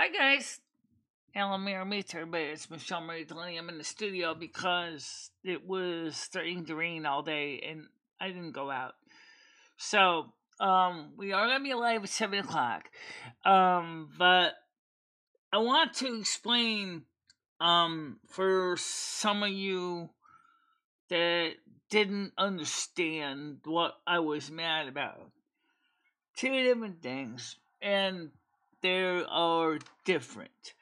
Hi guys. Alamir meets everybody. It's Michele Marie Dalene. I'm in the studio because it was starting to rain all day and I didn't go out. So, um, we are gonna be live at seven o'clock. Um, but I want to explain um for some of you that didn't understand what I was mad about. Two different things. And they are different.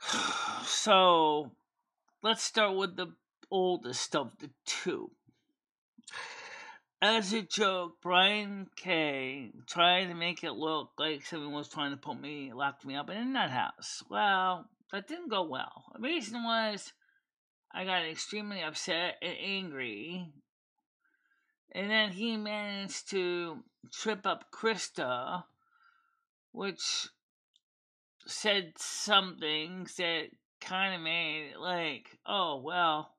So let's start with the oldest of the two. As a joke, Bryan Kay tried to make it look like someone was trying to put me, lock me up in that house. Well, that didn't go well. The reason was I got extremely upset and angry. And then he managed to trip up Krista which said some things that kind of made it like, oh well,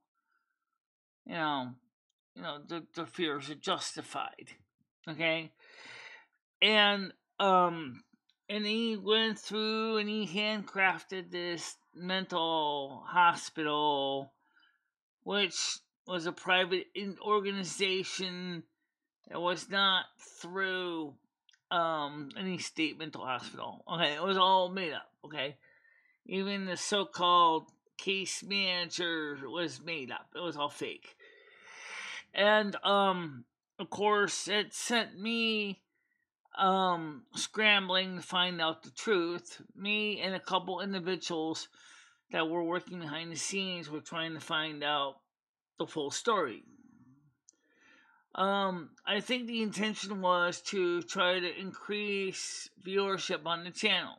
you know, you know, the the fears are justified, okay, and um, and he went through and he handcrafted this mental hospital, which was a private organization that was not through um any state mental hospital. Okay, it was all made up. Okay, even the so-called case manager was made up. It was all fake, and um, of course, it sent me um scrambling to find out the truth. Me and a couple individuals that were working behind the scenes were trying to find out the full story. Um, I think the intention was to try to increase viewership on the channel.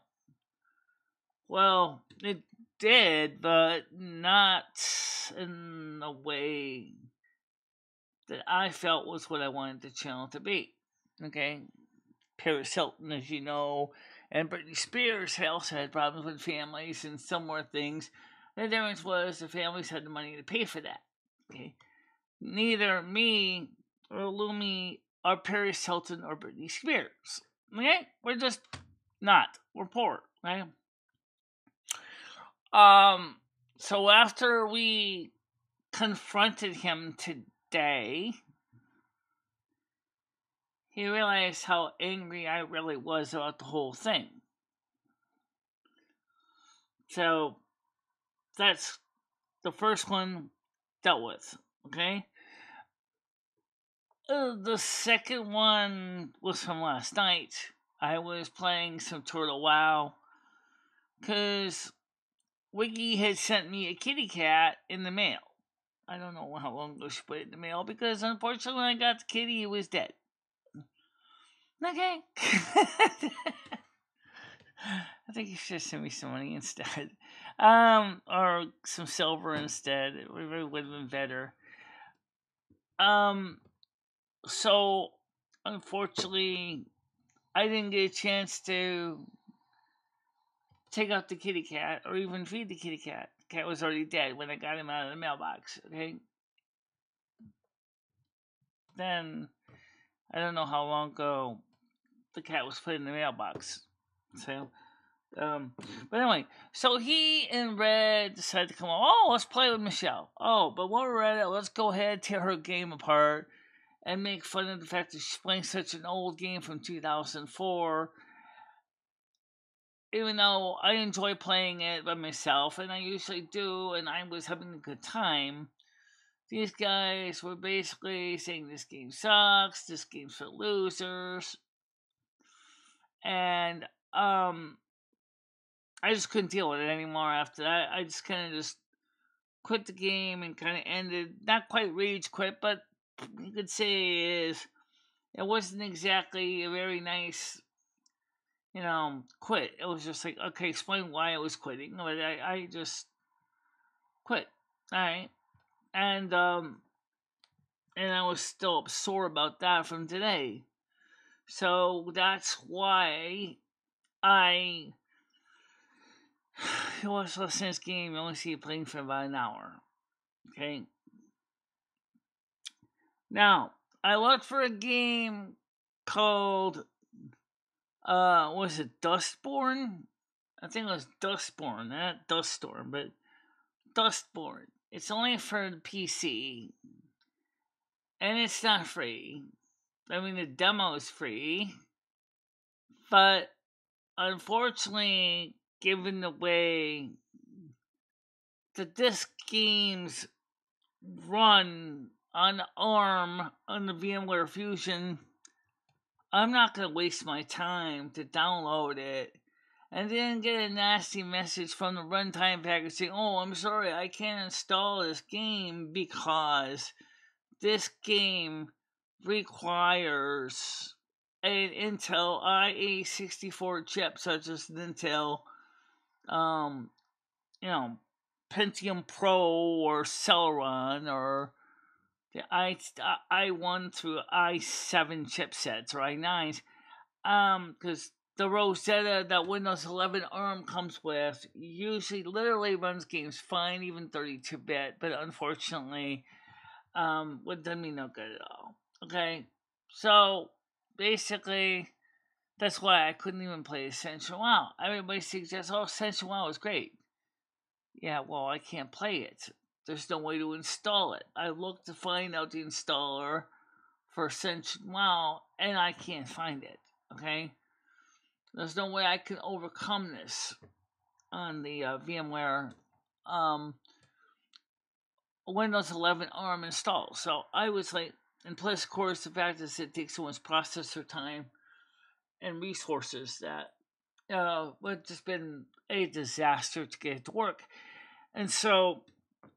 Well, it did, but not in a way that I felt was what I wanted the channel to be. Okay? Paris Hilton, as you know, and Britney Spears also had problems with families and similar things. The difference was the families had the money to pay for that. Okay? Neither me Lumi or Paris Hilton or Britney Spears. Okay? We're just not. We're poor. Okay? Um, so after we confronted him today, he realized how angry I really was about the whole thing. So that's the first one dealt with. Okay? Uh, the second one was from last night. I was playing some Turtle WoW because Wiggy had sent me a kitty cat in the mail. I don't know how long ago she put it in the mail because unfortunately when I got the kitty, it was dead. Okay. I think you should send me some money instead. Um, or some silver instead. It would have been better. Um, so unfortunately, I didn't get a chance to take out the kitty cat or even feed the kitty cat. The cat was already dead when I got him out of the mailbox. Okay. Then I don't know how long ago the cat was put in the mailbox. So, um, but anyway, so he and Red decided to come on. Oh, let's play with Michele. Oh, but while we're at it, let's go ahead tear her game apart and make fun of the fact that she's playing such an old game from 2004. Even though I enjoy playing it by myself, and I usually do, and I was having a good time, these guys were basically saying this game sucks, this game's for losers, and um, I just couldn't deal with it anymore after that. I just kind of just quit the game and kind of ended, not quite rage quit, but you could say is it wasn't exactly a very nice, you know, quit. It was just like, okay, explain why I was quitting. But I, I just quit. All right, and um, and I was still sore about that from today. So that's why I was listening to this game. You only see it playing for about an hour. Okay, now, I looked for a game called uh was it Dustborn? I think it was Dustborn, not Duststorm, but Dustborn. It's only for the PC, and it's not free. I mean, the demo is free, but unfortunately, given the way that this game's run on ARM on the VMware Fusion, I'm not going to waste my time to download it and then get a nasty message from the runtime package saying, Oh, I'm sorry, I can't install this game because this game requires an Intel IA64 chip, such as an Intel, um, you know, Pentium Pro or Celeron or the i i1 through i7 chipsets or i9s, um, because the Rosetta that Windows 11 ARM comes with usually literally runs games fine, even 32 bit, but unfortunately, um, would done me no good at all. Okay, so basically, that's why I couldn't even play Essential WoW. Everybody suggests, oh, Essential WoW is great. Yeah, well, I can't play it. There's no way to install it. I looked to find out the installer for Essential WoW, and I can't find it. Okay, there's no way I can overcome this on the uh, VMware um, Windows 11 ARM install. So I was like, and plus, of course, the fact is it takes so much processor time and resources that uh, would just been a disaster to get it to work. And so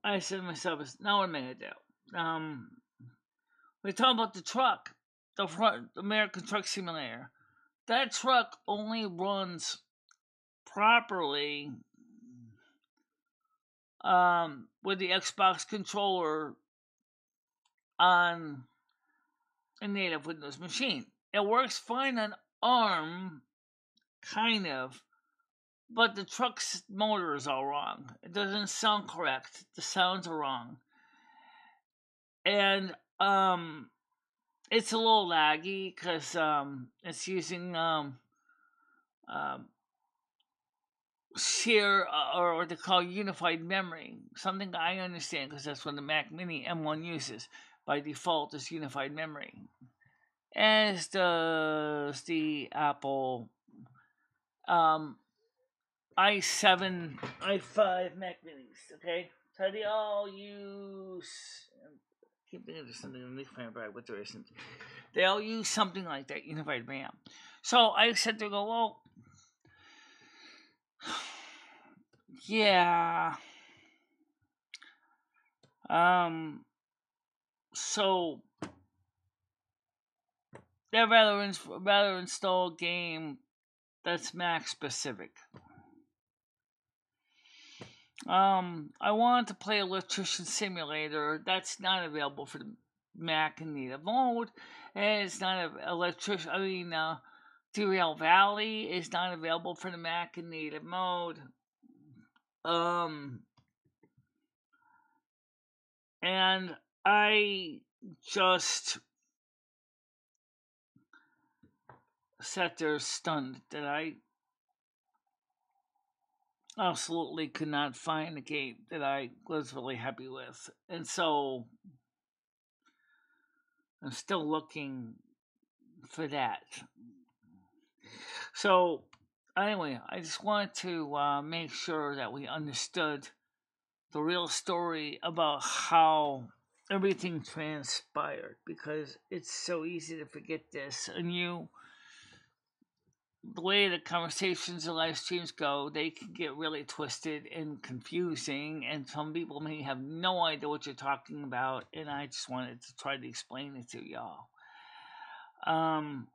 I said to myself, now what am I going to do? Um, we talk about the truck, the front, American Truck Simulator. That truck only runs properly um, with the Xbox controller on a native Windows machine. It works fine on ARM, kind of, but the truck's motor is all wrong. It doesn't sound correct. The sounds are wrong. And um it's a little laggy because um it's using um um share uh, or what they call unified memory. Something I understand because that's what the Mac Mini M1 uses by default is unified memory. As does the Apple um, i7, i5 Mac Minis. Okay, so they all use. I keep thinking there's something in the fan but there isn't. They all use something like that unified RAM. So I said to go, well, yeah. Um. So they rather rather install a game that's Mac specific. Um, I wanted to play Electrician Simulator. That's not available for the Mac in native mode. And it's not an electrician. I mean, uh, Derail Valley is not available for the Mac in native mode. Um, and I just sat there stunned that I absolutely could not find a game that I was really happy with. And so I'm still looking for that. So, anyway, I just wanted to uh, make sure that we understood the real story about how everything transpired because it's so easy to forget this. And you the way the conversations and live streams go, they can get really twisted and confusing, and some people may have no idea what you're talking about, and I just wanted to try to explain it to y'all. Um,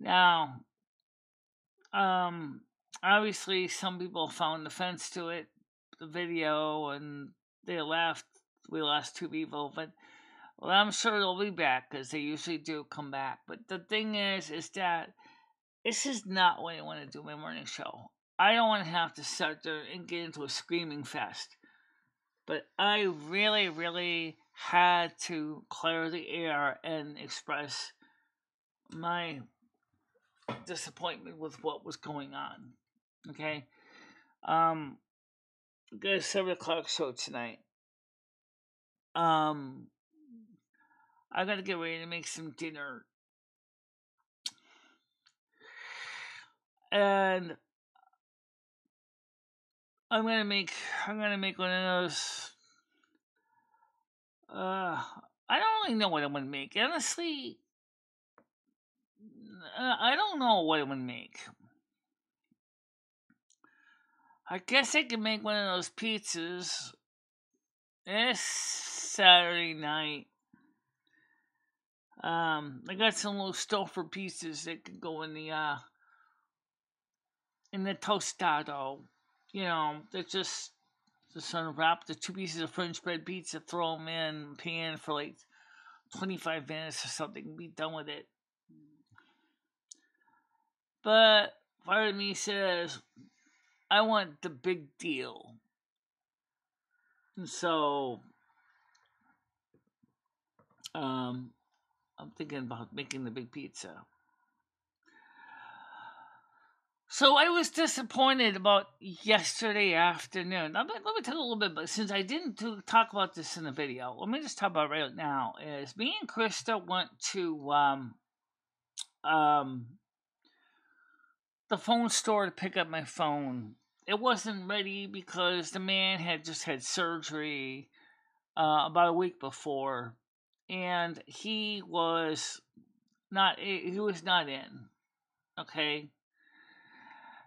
now, um, obviously, some people found offense to it, the video, and they laughed. We lost two people, but well, I'm sure they'll be back because they usually do come back. But the thing is, is that this is not what I want to do my morning show. I don't want to have to sit there and get into a screaming fest. But I really, really had to clear the air and express my disappointment with what was going on. Okay. Um, got a seven o'clock show tonight. Um, I gotta get ready to make some dinner. And I'm gonna make I'm gonna make one of those uh I don't really know what I'm gonna make. Honestly uh, I don't know what I'm gonna make. I guess I can make one of those pizzas this Saturday night. Um, I got some little stuffer pieces that could go in the uh in the tostado. You know, they're just just unwrap the two pieces of French bread pizza, throw them in pan for like twenty five minutes or something, and be done with it. But part of me says I want the big deal. And so um I'm thinking about making the big pizza. So I was disappointed about yesterday afternoon. Me, let me tell a little bit, but since I didn't do, talk about this in the video, let me just talk about right now. Is me and Krista went to um, um, the phone store to pick up my phone it wasn't ready because the man had just had surgery uh, about a week before, and he was not he was not in. Okay,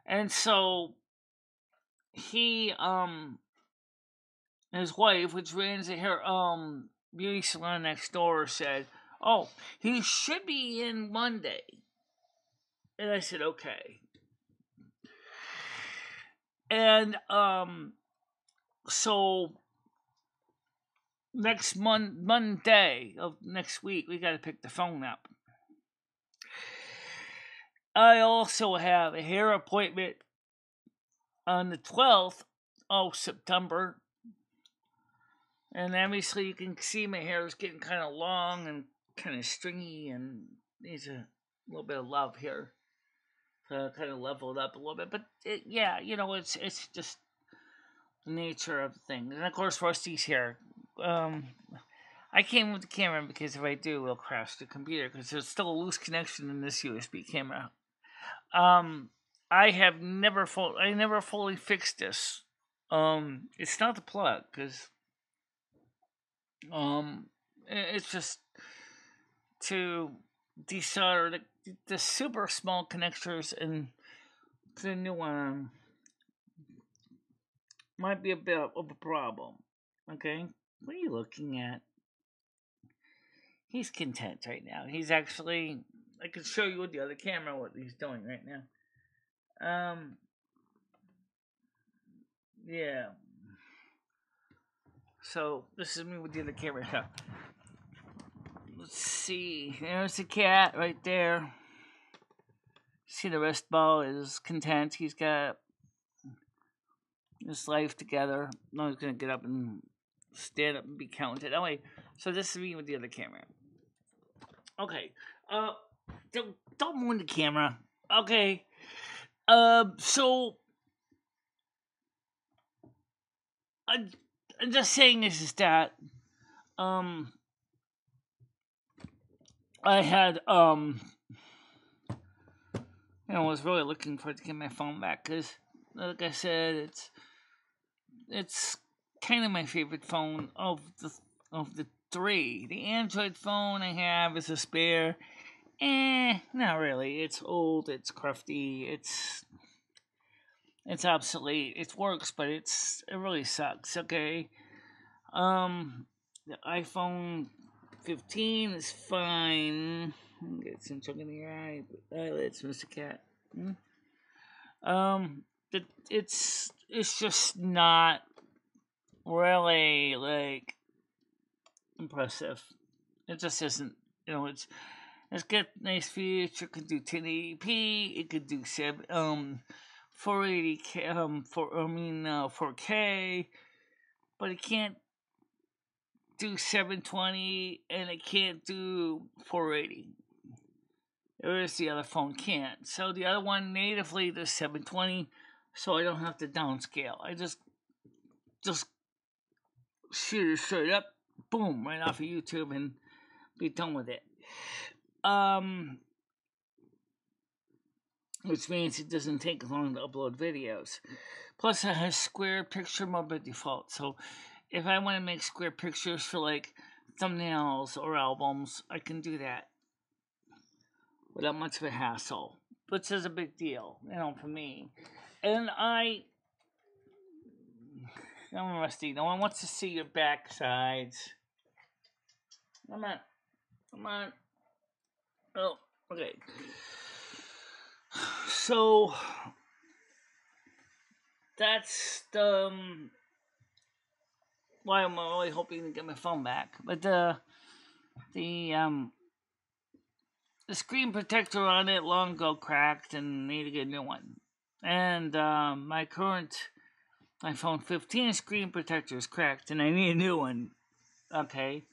and so he um his wife, which runs a hair um beauty salon next door, said, "Oh, he should be in Monday." And I said, "Okay." And um so next mon- Monday of next week we got to pick the phone up. I also have a hair appointment on the 12th of September. And obviously, you can see my hair is getting kind of long and kind of stringy and needs a little bit of love here to kind of level it up a little bit. But it, yeah, you know, it's it's just the nature of things. And of course, Rusty's here. Um, I can't move the camera because if I do, it'll crash the computer because there's still a loose connection in this USB camera. Um, I have never full, I never fully fixed this. Um, it's not the plug because um, it's just to desolder the the super small connectors and the new one might be a bit of a problem. Okay? What are you looking at? He's content right now. He's actually I can show you with the other camera what he's doing right now. Um yeah. So this is me with the other camera. Let's see. There's a cat right there. See the rest ball is content. He's got his life together. No, he's gonna get up and stand up and be counted. Anyway, so this is me with the other camera. Okay. Uh don't don't move the camera. Okay. Uh so I I'm just saying this is that um I had um you know was really looking forward to get my phone back because like I said it's it's kind of my favorite phone of the of the three. The Android phone I have is a spare. Eh, not really. It's old. It's crufty. It's it's obsolete. It works, but it's it really sucks. Okay. Um, the iPhone 15 is fine. Get some chunk in the eye. Eyelids, Mr. Cat. Hmm? Um, it, it's it's just not really like impressive. It just isn't. You know, it's it's got nice features. It can do 1080p. It could do seven um 480k um for I mean uh, 4K, but it can't do 720 and it can't do 480. whereas the other phone can't. So the other one natively does 720, so I don't have to downscale. I just just shoot it straight up, boom, right off of YouTube and be done with it. Um, which means it doesn't take long to upload videos. Plus, it has square picture mode by default. So, if I want to make square pictures for like thumbnails or albums, I can do that without much of a hassle, which is a big deal, you know, for me. And I, I'm rusty. No one wants to see your backsides. Come on, come on. Oh, okay. So that's the um, why I'm really hoping to get my phone back. But the the um the screen protector on it long ago cracked and need to get a new one. And um, my current iPhone 15 screen protector is cracked and I need a new one. Okay.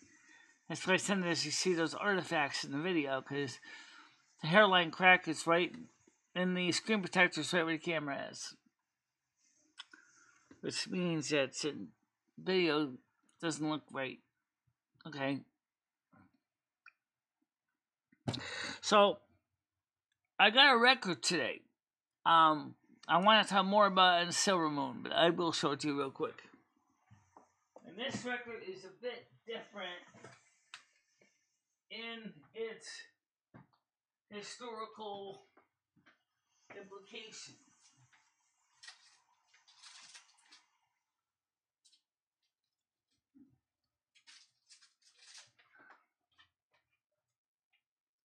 That's why I this. You see those artifacts in the video because the hairline crack is right in the screen protector right where the camera is. Which means that the video doesn't look right. Okay. So, I got a record today. Um, I want to talk more about in Silver Moon, but I will show it to you real quick. And this record is a bit different in its historical implications.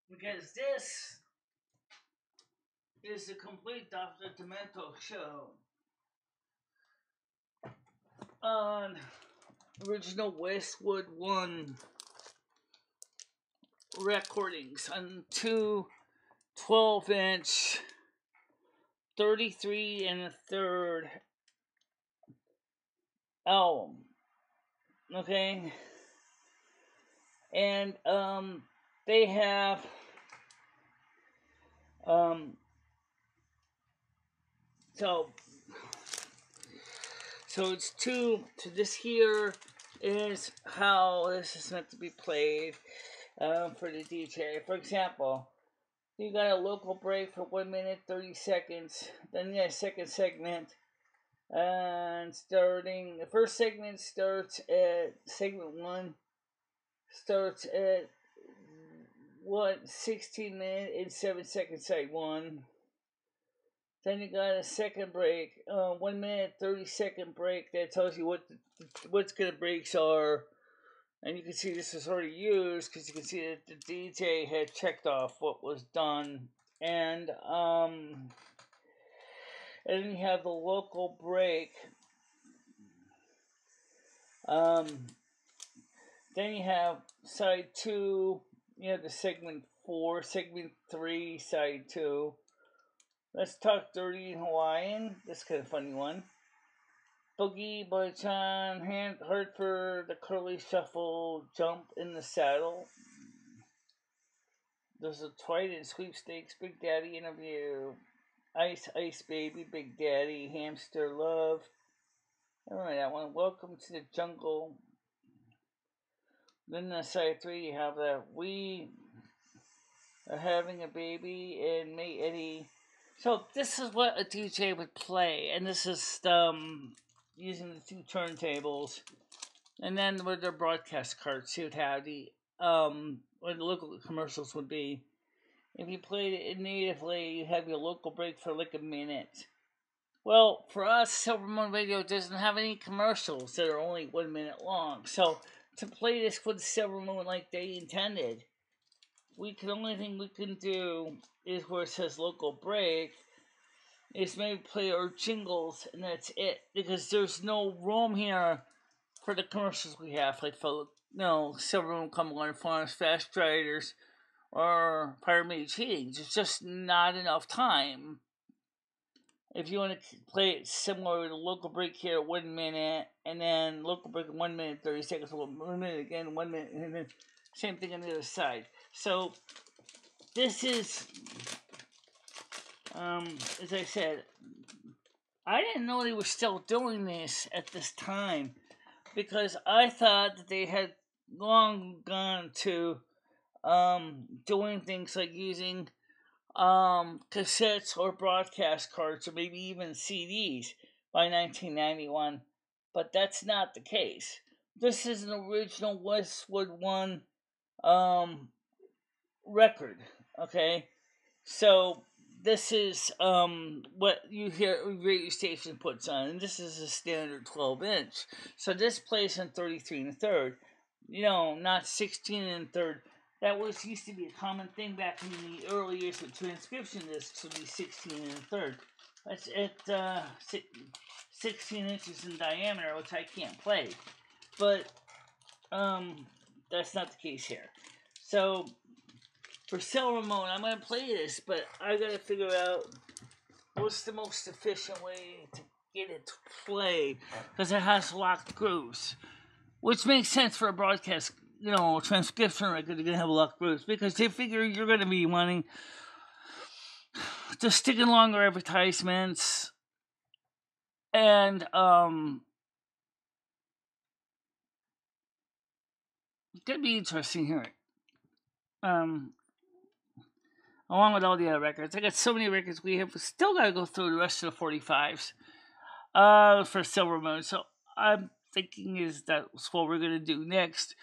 Because this is a complete Dr. Demento show on original Westwood One recordings on two 12 inch 33 and a third album okay and um they have um so so it's two to this here is how this is meant to be played um, for the DJ. For example, you got a local break for 1 minute 30 seconds, then you got a second segment. And starting, the first segment starts at segment 1, starts at what 16 minutes and 7 seconds, side 1. Then you got a second break, uh, 1 minute 30 second break that tells you what the, what's gonna breaks are and you can see this is already used because you can see that the DJ had checked off what was done. And, um, and then you have the local break. Um, then you have side two, you have the segment four, segment three, side two. Let's talk dirty Hawaiian. This is kind of funny one. Boogie John Hand Hartford, the curly shuffle, jump in the saddle. There's a Trident sweepstakes, Big Daddy interview, Ice Ice Baby, Big Daddy, Hamster Love. Alright, that one. Welcome to the jungle. Then the side three, you have that we are having a baby and May Eddie. So this is what a DJ would play, and this is um using the two turntables, and then with their broadcast cards, see what how the um what the local commercials would be. If you played it natively, you have your local break for like a minute. Well, for us, Silver Moon Radio doesn't have any commercials that are only one minute long. So to play this with Silver Moon like they intended, we can only thing we can do is where it says local break is maybe play our jingles and that's it. Because there's no room here for the commercials we have like for you know silver room cumberland farms fast riders or pirate mage heating there's just not enough time. If you want to play it similar to local break here one minute and then local break one minute 30 seconds one minute again one minute and then same thing on the other side so this is, um, as I said, I didn't know they were still doing this at this time because I thought that they had long gone to um, doing things like using um, cassettes or broadcast cards or maybe even CDs by 1991, but that's not the case. This is an original Westwood One um, record, okay? So this is um, what you hear radio station puts on, and this is a standard 12 inch. So this plays in 33 and a third, you know, not 16 and a third that was used to be a common thing back in the early years with transcription discs to be 16 and a third. That's at uh, 16 inches in diameter, which I can't play. But um, that's not the case here. So for Silver Moon, I'm gonna play this, but I gotta figure out what's the most efficient way to get it to play because it has locked grooves, which makes sense for a broadcast you know, transcription record, gonna have of groups because they figure you're gonna be wanting to stick in longer advertisements and um gonna be interesting here. Um along with all the other records. I got so many records we have still gotta go through the rest of the forty fives. Uh for Silver Moon. So I'm thinking is that's what we're gonna do next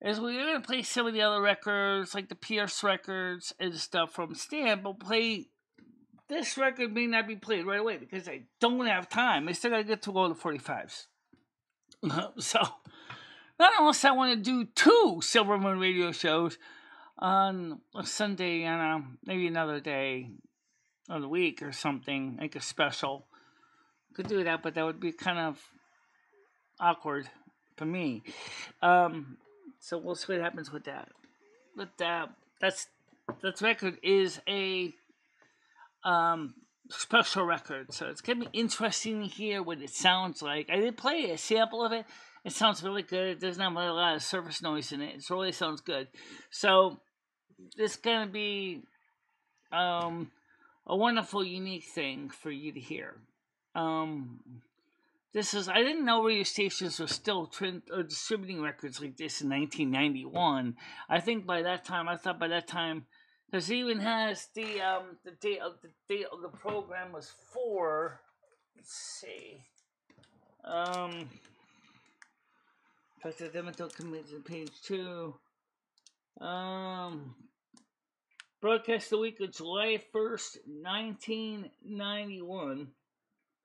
is we're gonna play some of the other records, like the Pierce records and stuff from Stan, but play this record may not be played right away because I don't have time. I still gotta get to all the 45s. so, not unless I want to do two Silver Moon radio shows on a Sunday and a, maybe another day of the week or something, like a special. Could do that, but that would be kind of awkward for me. Um, so we'll see what happens with that. But uh, that's that record is a um, special record, so it's gonna be interesting to hear what it sounds like. I did play a sample of it. It sounds really good. It doesn't have a lot of surface noise in it. It really sounds good. So it's gonna be um, a wonderful, unique thing for you to hear. Um, this is I didn't know radio stations were still trend, uh, distributing records like this in 1991. I think by that time, I thought by that time, because even has the um the date of the date of the program was four. Let's see. Um. Dr. Demento Convention, page two. Um. Broadcast the week of July 1st, 1991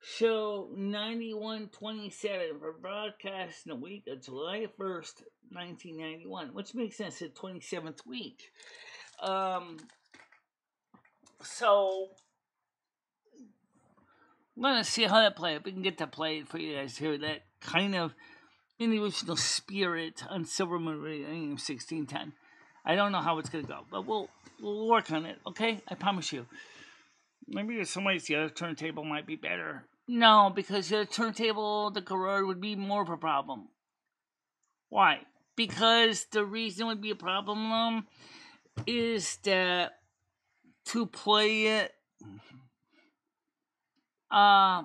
show 9127 for broadcast in the week of July 1st, 1991, which makes sense, the 27th week. Um, so, I'm going to see how that plays. We can get that played for you guys here. That kind of in the original spirit on Silver Moon Radio 1610. I don't know how it's to go, but we'll, we'll work on it, okay? I promise you. Maybe some ways the other turntable might be better. No, because the turntable, the Garrard would be more of a problem. Why? Because the reason would be a problem um, is that to play it uh,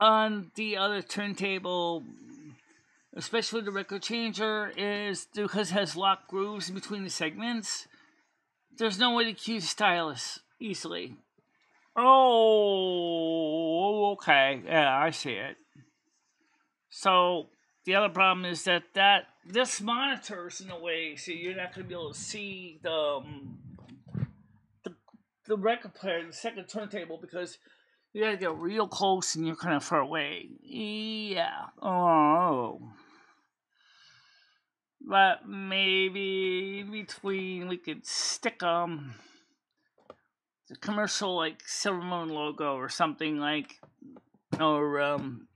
on the other turntable, especially the record changer, is because it has locked grooves between the segments. There's no way to cue the stylus easily. Oh, okay. Yeah, I see it. So the other problem is that that this monitors in a way, so you're not going to be able to see the um, the the record player, the second turntable, because you got to get real close and you're kind of far away. Yeah. Oh. But maybe in between we could stick. Um, a commercial like Silver Moon logo or something like, or um,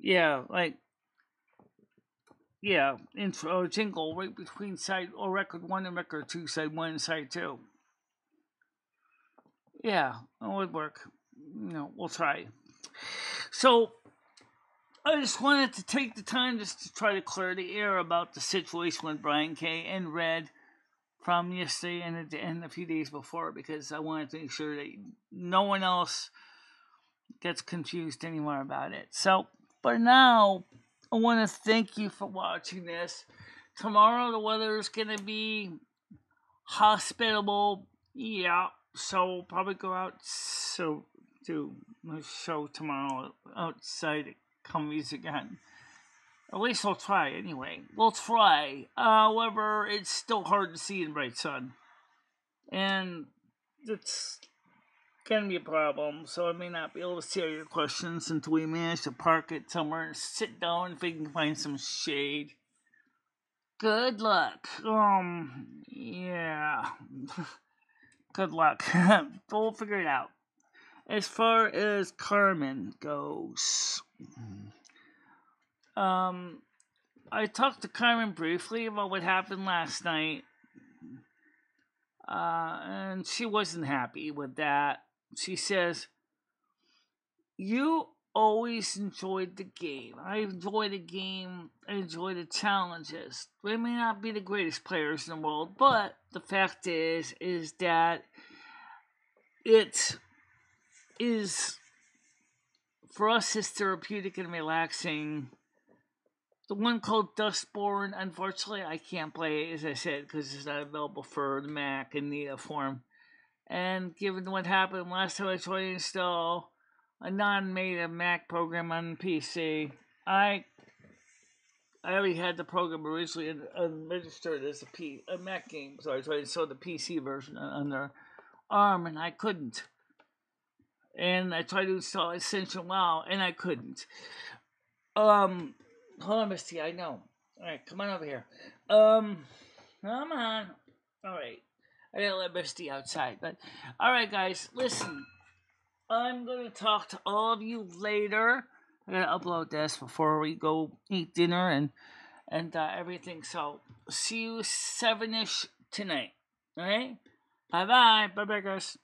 yeah, like yeah, intro or jingle right between side or record one and record two, side one and side two. Yeah, it would work. You know, we'll try. So I just wanted to take the time just to try to clear the air about the situation with Bryan Kay and Red from yesterday and and a few days before because I wanted to make sure that no one else gets confused anymore about it. So, for now, I want to thank you for watching this. Tomorrow, the weather is going to be hospitable. Yeah, so we'll probably go out so my show tomorrow outside music again. At least I'll try anyway. We'll try. However, it's still hard to see in bright sun. And it's gonna be a problem, so I may not be able to see all your questions until we manage to park it somewhere and sit down if we can find some shade. Good luck. Um, yeah. Good luck. we'll figure it out. As far as Carmen goes, um, I talked to Carmen briefly about what happened last night, uh, and she wasn't happy with that. She says, You always enjoyed the game. I enjoy the game. I enjoy the challenges. We may not be the greatest players in the world, but the fact is, is that it is for us it's therapeutic and relaxing the one called Dustborn, unfortunately, I can't play it, as I said, because it's not available for the Mac in the uh, form. And given what happened last time I tried to install a non-native uh, Mac program on PC, I I already had the program originally registered as a, P, a Mac game, so I tried to install the PC version under ARM, and I couldn't. And I tried to install Essential WoW, and I couldn't. Um, Hold on, Misty. I know. All right, come on over here. Um, come on. All right. I gotta let Misty outside, but all right, guys. Listen, I'm gonna talk to all of you later. I gotta upload this before we go eat dinner and and uh, everything. So see you seven ish tonight. All right. Bye bye. Bye bye, guys.